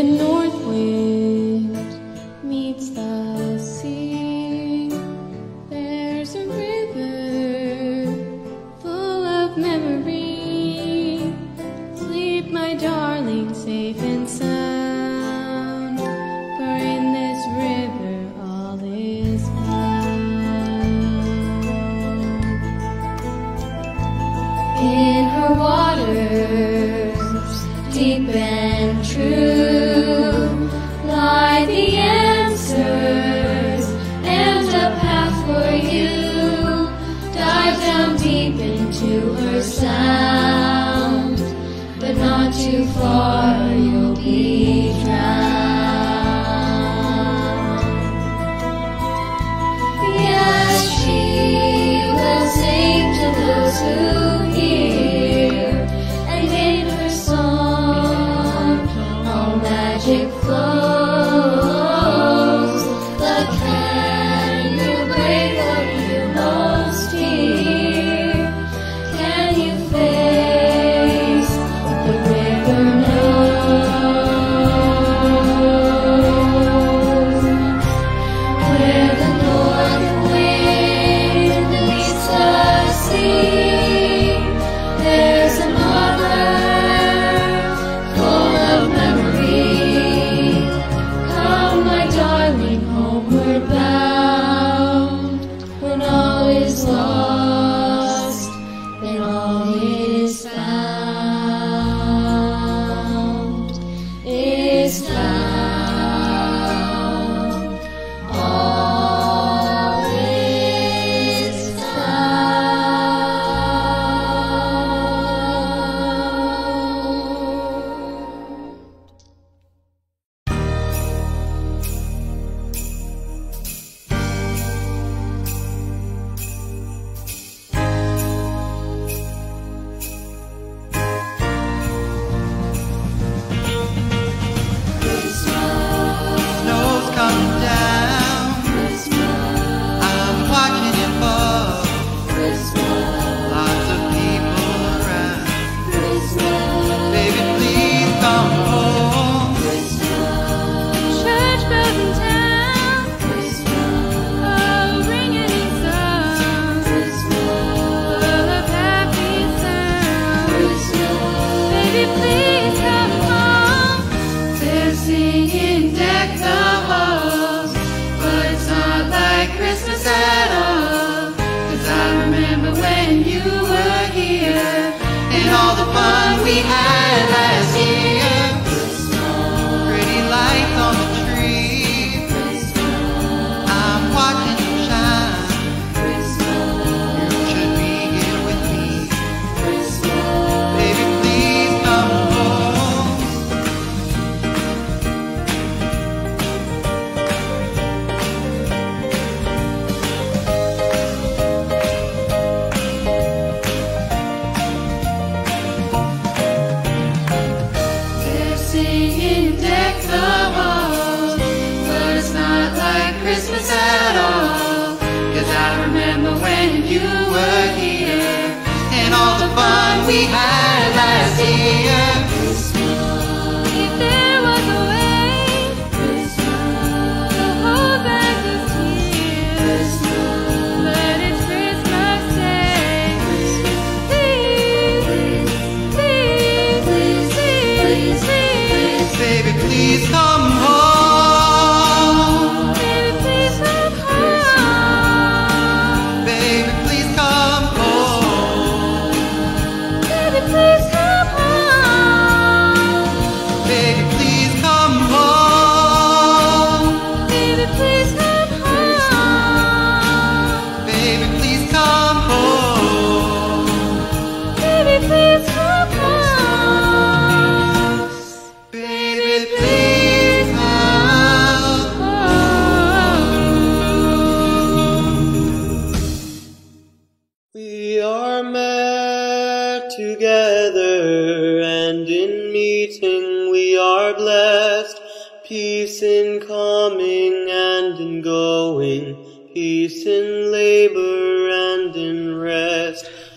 the north wind. far you'll be drowned. we had last year. If there was a way back but it's Christmas Day. Please, please, please, please, please, baby, please come home.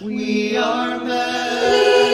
we are men.